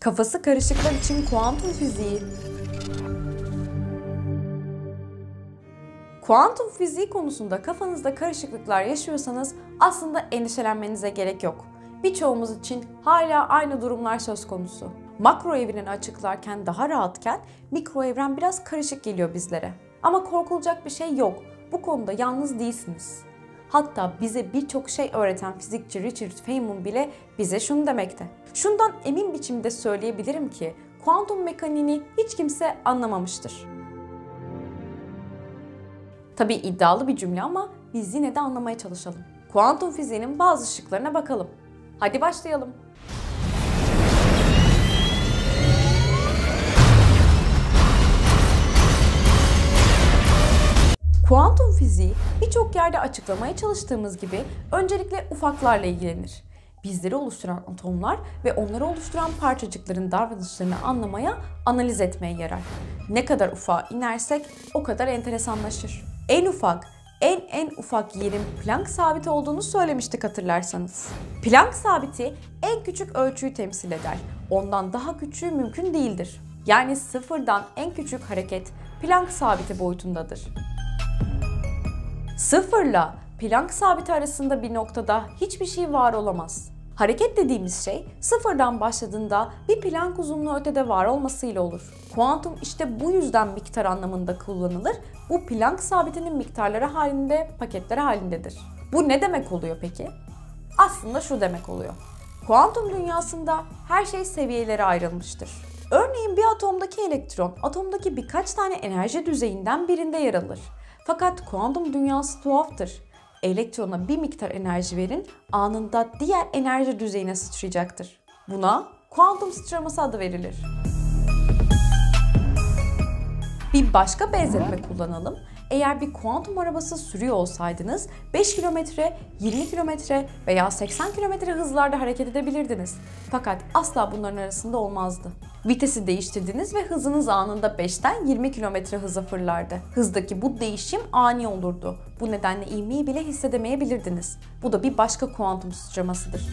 Kafası karışıklar için kuantum fiziği. Kuantum fiziği konusunda kafanızda karışıklıklar yaşıyorsanız aslında endişelenmenize gerek yok. Birçoğumuz için hala aynı durumlar söz konusu. Makro evreni açıklarken daha rahatken mikro evren biraz karışık geliyor bizlere. Ama korkulacak bir şey yok. Bu konuda yalnız değilsiniz. Hatta bize birçok şey öğreten fizikçi Richard Feynman bile bize şunu demekte. Şundan emin biçimde söyleyebilirim ki kuantum mekaniğini hiç kimse anlamamıştır. Tabi iddialı bir cümle ama biz yine de anlamaya çalışalım. Kuantum fiziğinin bazı şıklarına bakalım. Hadi başlayalım. Kuantum fiziği birçok yerde açıklamaya çalıştığımız gibi öncelikle ufaklarla ilgilenir. Bizleri oluşturan atomlar ve onları oluşturan parçacıkların davranışlarını anlamaya, analiz etmeye yarar. Ne kadar ufağa inersek o kadar enteresanlaşır. En ufak, en en ufak yerin Planck sabiti olduğunu söylemiştik hatırlarsanız. Planck sabiti en küçük ölçüyü temsil eder. Ondan daha küçüğü mümkün değildir. Yani sıfırdan en küçük hareket Planck sabiti boyutundadır. Sıfırla Planck sabiti arasında bir noktada hiçbir şey var olamaz. Hareket dediğimiz şey sıfırdan başladığında bir Planck uzunluğu ötede var olmasıyla olur. Kuantum işte bu yüzden miktar anlamında kullanılır. Bu Planck sabitinin miktarları halinde, paketleri halindedir. Bu ne demek oluyor peki? Aslında şu demek oluyor. Kuantum dünyasında her şey seviyelere ayrılmıştır. Örneğin bir atomdaki elektron, atomdaki birkaç tane enerji düzeyinden birinde yer alır. Fakat kuantum dünyası tuhaftır. Elektrona bir miktar enerji verin, anında diğer enerji düzeyine sıçrayacaktır. Buna kuantum sıçraması adı verilir. Bir başka benzetme kullanalım. Eğer bir kuantum arabası sürüyor olsaydınız 5 kilometre, 20 kilometre veya 80 kilometre hızlarda hareket edebilirdiniz. Fakat asla bunların arasında olmazdı. Vitesi değiştirdiniz ve hızınız anında 5'ten 20 kilometre hıza fırlardı. Hızdaki bu değişim ani olurdu. Bu nedenle ivmeyi bile hissedemeyebilirdiniz. Bu da bir başka kuantum sıçramasıdır.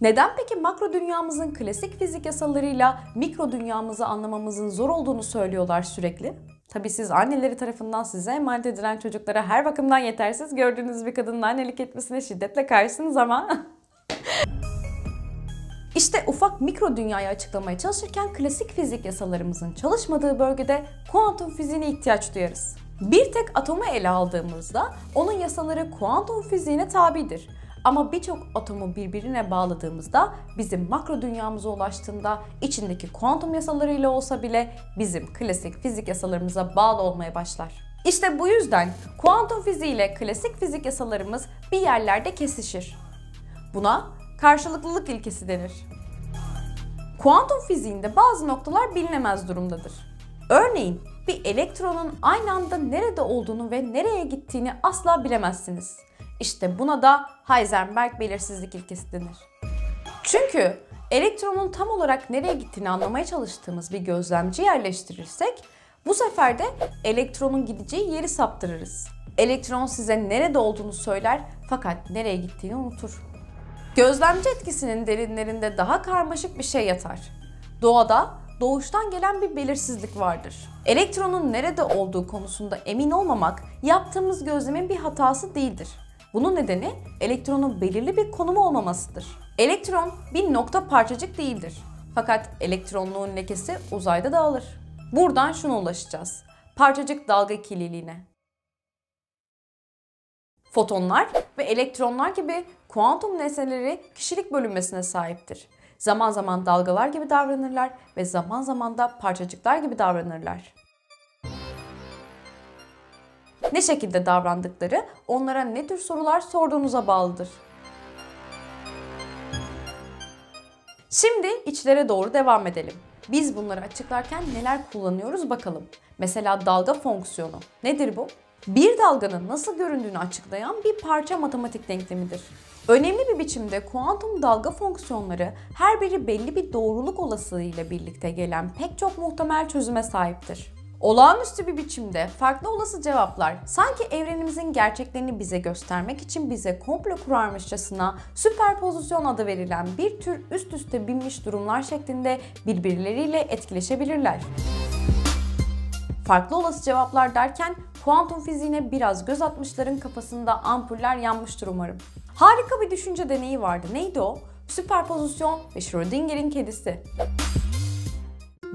Neden peki makro dünyamızın klasik fizik yasalarıyla mikro dünyamızı anlamamızın zor olduğunu söylüyorlar sürekli? Tabii siz anneleri tarafından size emanet edilen çocuklara her bakımdan yetersiz gördüğünüz bir kadının annelik etmesine şiddetle karşısınız ama... İşte ufak mikro dünyayı açıklamaya çalışırken klasik fizik yasalarımızın çalışmadığı bölgede kuantum fiziğine ihtiyaç duyarız. Bir tek atomu ele aldığımızda onun yasaları kuantum fiziğine tabidir. Ama birçok atomu birbirine bağladığımızda bizim makro dünyamıza ulaştığında içindeki kuantum yasalarıyla olsa bile bizim klasik fizik yasalarımıza bağlı olmaya başlar. İşte bu yüzden kuantum fiziği ile klasik fizik yasalarımız bir yerlerde kesişir. Buna karşılıklılık ilkesi denir. Kuantum fiziğinde bazı noktalar bilinemez durumdadır. Örneğin bir elektronun aynı anda nerede olduğunu ve nereye gittiğini asla bilemezsiniz. İşte buna da Heisenberg belirsizlik ilkesi denir. Çünkü elektronun tam olarak nereye gittiğini anlamaya çalıştığımız bir gözlemci yerleştirirsek bu sefer de elektronun gideceği yeri saptırırız. Elektron size nerede olduğunu söyler fakat nereye gittiğini unutur. Gözlemci etkisinin derinlerinde daha karmaşık bir şey yatar. Doğada doğuştan gelen bir belirsizlik vardır. Elektronun nerede olduğu konusunda emin olmamak yaptığımız gözlemin bir hatası değildir. Bunun nedeni elektronun belirli bir konumu olmamasıdır. Elektron bir nokta parçacık değildir. Fakat elektronluğun lekesi uzayda dağılır. Buradan şuna ulaşacağız. Parçacık dalga kirliliğine. Fotonlar ve elektronlar gibi kuantum nesneleri kişilik bölünmesine sahiptir. Zaman zaman dalgalar gibi davranırlar ve zaman zaman da parçacıklar gibi davranırlar. Ne şekilde davrandıkları onlara ne tür sorular sorduğunuza bağlıdır. Şimdi içlere doğru devam edelim. Biz bunları açıklarken neler kullanıyoruz bakalım. Mesela dalga fonksiyonu. Nedir bu? Bir dalganın nasıl göründüğünü açıklayan bir parça matematik denklemidir. Önemli bir biçimde kuantum dalga fonksiyonları her biri belli bir doğruluk olasılığıyla birlikte gelen pek çok muhtemel çözüme sahiptir. Olağanüstü bir biçimde farklı olası cevaplar sanki evrenimizin gerçeklerini bize göstermek için bize komplo kurarmışçasına süperpozisyon adı verilen bir tür üst üste binmiş durumlar şeklinde birbirleriyle etkileşebilirler. Farklı olası cevaplar derken kuantum fiziğine biraz göz atmışların kafasında ampuller yanmıştır umarım. Harika bir düşünce deneyi vardı. Neydi o? Süperpozisyon ve Schrödinger'in kedisi.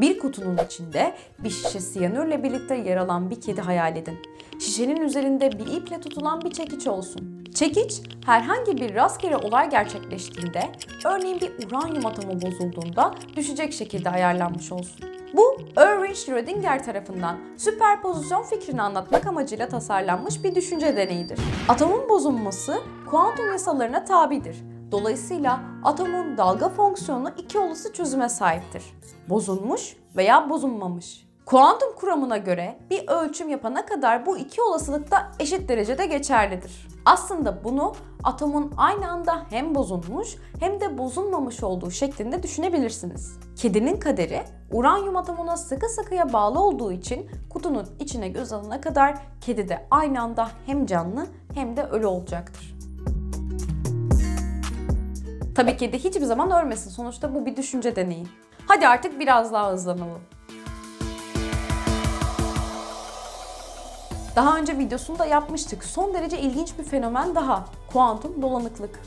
Bir kutunun içinde bir şişe siyanürle birlikte yer alan bir kedi hayal edin. Şişenin üzerinde bir iple tutulan bir çekiç olsun. Çekiç herhangi bir rastgele olay gerçekleştiğinde, örneğin bir uranyum atomu bozulduğunda düşecek şekilde ayarlanmış olsun. Bu Erwin Schrödinger tarafından süperpozisyon fikrini anlatmak amacıyla tasarlanmış bir düşünce deneyidir. Atomun bozulması kuantum yasalarına tabidir. Dolayısıyla atomun dalga fonksiyonu iki olası çözüme sahiptir. Bozulmuş veya bozulmamış. Kuantum kuramına göre bir ölçüm yapana kadar bu iki olasılık da eşit derecede geçerlidir. Aslında bunu atomun aynı anda hem bozulmuş hem de bozulmamış olduğu şeklinde düşünebilirsiniz. Kedinin kaderi uranyum atomuna sıkı sıkıya bağlı olduğu için kutunun içine göz alana kadar kedi de aynı anda hem canlı hem de ölü olacaktır. Tabii ki de hiçbir zaman ölmesin. Sonuçta bu bir düşünce deneyi. Hadi artık biraz daha hızlanalım. Daha önce videosunu da yapmıştık. Son derece ilginç bir fenomen daha. Kuantum dolanıklık.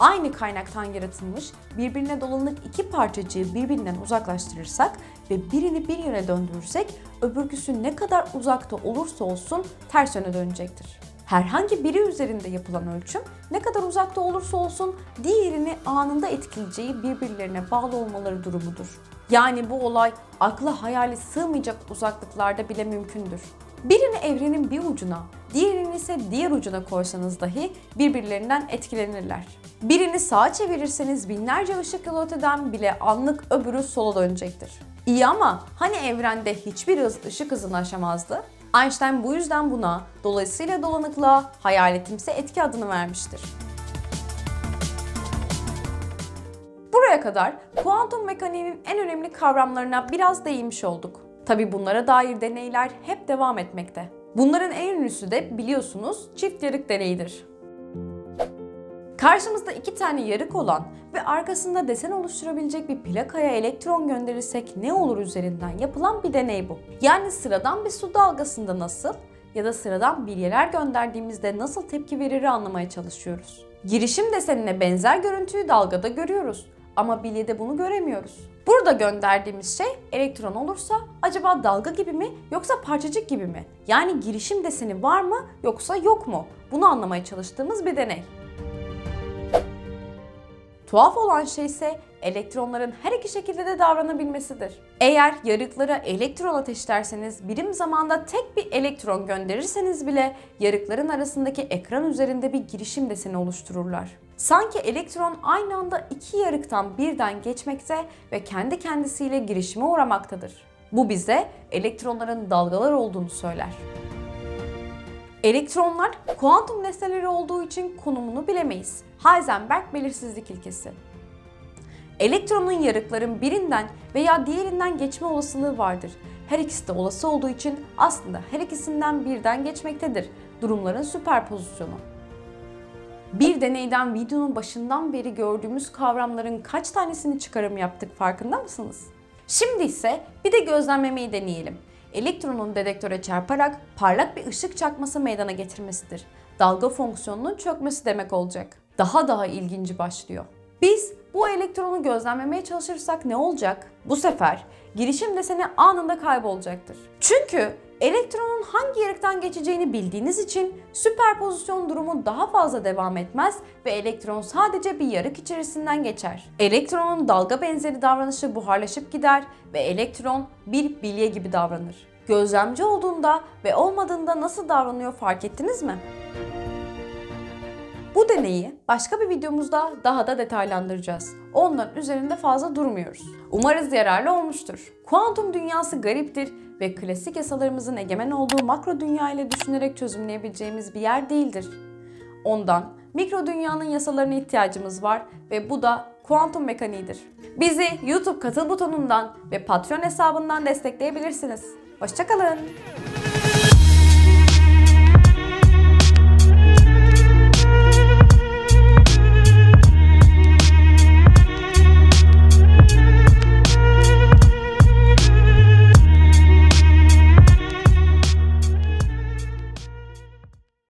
Aynı kaynaktan yaratılmış birbirine dolanık iki parçacığı birbirinden uzaklaştırırsak ve birini bir yöne döndürürsek öbürküsü ne kadar uzakta olursa olsun ters yöne dönecektir. Herhangi biri üzerinde yapılan ölçüm ne kadar uzakta olursa olsun diğerini anında etkileyeceği birbirlerine bağlı olmaları durumudur. Yani bu olay akla hayali sığmayacak uzaklıklarda bile mümkündür. Birini evrenin bir ucuna, diğerini ise diğer ucuna koysanız dahi birbirlerinden etkilenirler. Birini sağa çevirirseniz binlerce ışık yılı öteden bile anlık öbürü sola dönecektir. İyi ama hani evrende hiçbir hız ışık hızını aşamazdı? Einstein bu yüzden buna, dolayısıyla dolanıklığa hayaletimsi etki adını vermiştir. Buraya kadar kuantum mekaniğinin en önemli kavramlarına biraz değinmiş olduk. Tabi bunlara dair deneyler hep devam etmekte. Bunların en ünlüsü de biliyorsunuz çift yarık deneyidir. Karşımızda iki tane yarık olan ve arkasında desen oluşturabilecek bir plakaya elektron gönderirsek ne olur üzerinden yapılan bir deney bu. Yani sıradan bir su dalgasında nasıl ya da sıradan bilyeler gönderdiğimizde nasıl tepki verir anlamaya çalışıyoruz. Girişim desenine benzer görüntüyü dalgada görüyoruz ama bilyede bunu göremiyoruz. Burada gönderdiğimiz şey elektron olursa acaba dalga gibi mi yoksa parçacık gibi mi? Yani girişim deseni var mı yoksa yok mu? Bunu anlamaya çalıştığımız bir deney. Tuhaf olan şey ise elektronların her iki şekilde de davranabilmesidir. Eğer yarıklara elektron ateşlerseniz birim zamanda tek bir elektron gönderirseniz bile yarıkların arasındaki ekran üzerinde bir girişim deseni oluştururlar. Sanki elektron aynı anda iki yarıktan birden geçmekte ve kendi kendisiyle girişime uğramaktadır. Bu bize elektronların dalgalar olduğunu söyler. Elektronlar kuantum nesneleri olduğu için konumunu bilemeyiz. Heisenberg belirsizlik ilkesi. Elektronun yarıkların birinden veya diğerinden geçme olasılığı vardır. Her ikisi de olası olduğu için aslında her ikisinden birden geçmektedir. Durumların süperpozisyonu. Bir deneyden videonun başından beri gördüğümüz kavramların kaç tanesini çıkarım yaptık farkında mısınız? Şimdi ise bir de gözlemlemeyi deneyelim elektronun dedektöre çarparak parlak bir ışık çakması meydana getirmesidir. Dalga fonksiyonunun çökmesi demek olacak. Daha daha ilginci başlıyor. Biz bu elektronu gözlemlemeye çalışırsak ne olacak? Bu sefer girişim deseni anında kaybolacaktır. Çünkü elektronun hangi yarıktan geçeceğini bildiğiniz için süperpozisyon durumu daha fazla devam etmez ve elektron sadece bir yarık içerisinden geçer. Elektronun dalga benzeri davranışı buharlaşıp gider ve elektron bir bilye gibi davranır. Gözlemci olduğunda ve olmadığında nasıl davranıyor fark ettiniz mi? Bu deneyi başka bir videomuzda daha da detaylandıracağız. Ondan üzerinde fazla durmuyoruz. Umarız yararlı olmuştur. Kuantum dünyası gariptir ve klasik yasalarımızın egemen olduğu makro dünya ile düşünerek çözümleyebileceğimiz bir yer değildir. Ondan mikro dünyanın yasalarına ihtiyacımız var ve bu da kuantum mekaniğidir. Bizi YouTube katıl butonundan ve Patreon hesabından destekleyebilirsiniz. Hoşçakalın.